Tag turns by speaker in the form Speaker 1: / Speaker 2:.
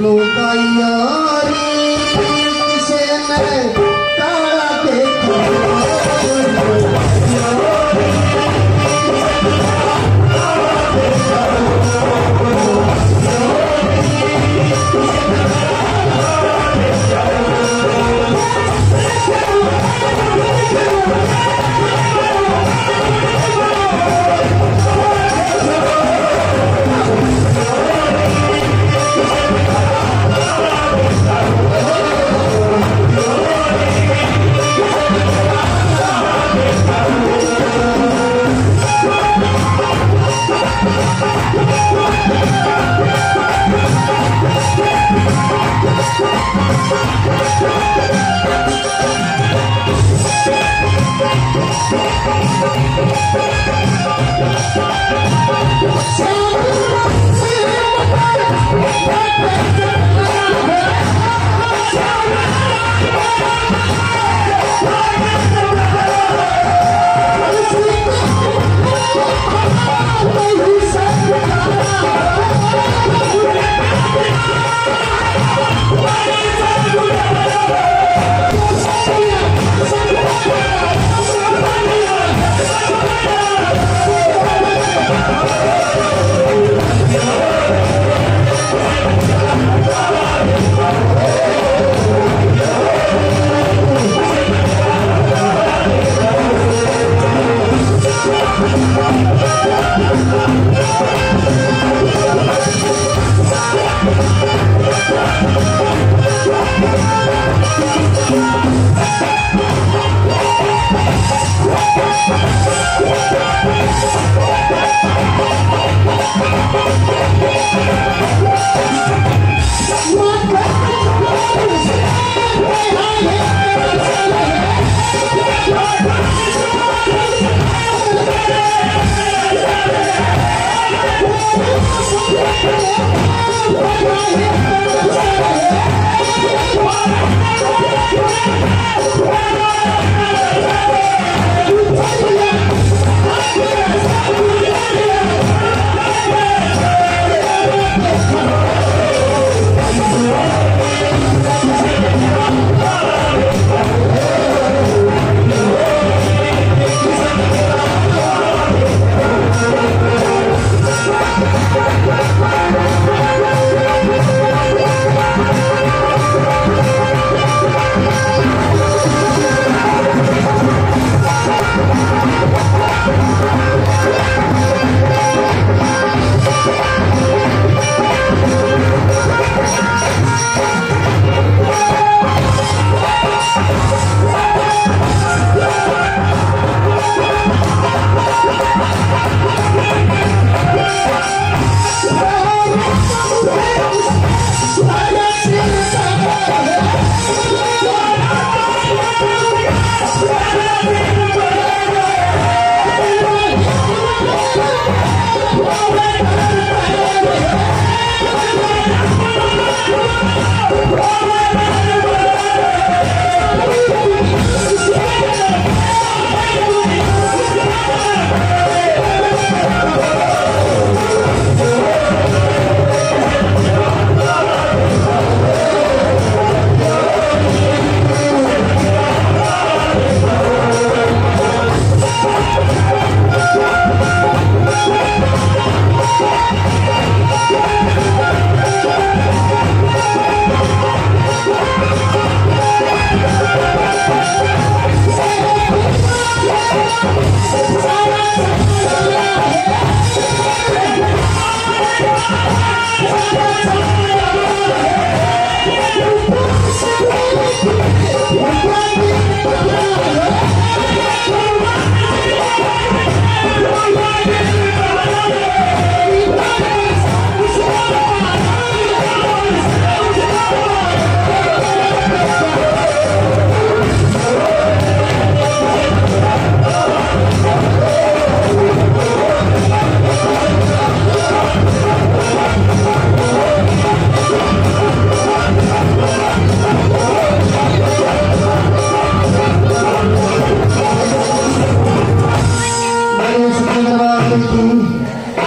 Speaker 1: lukayari sen Oh,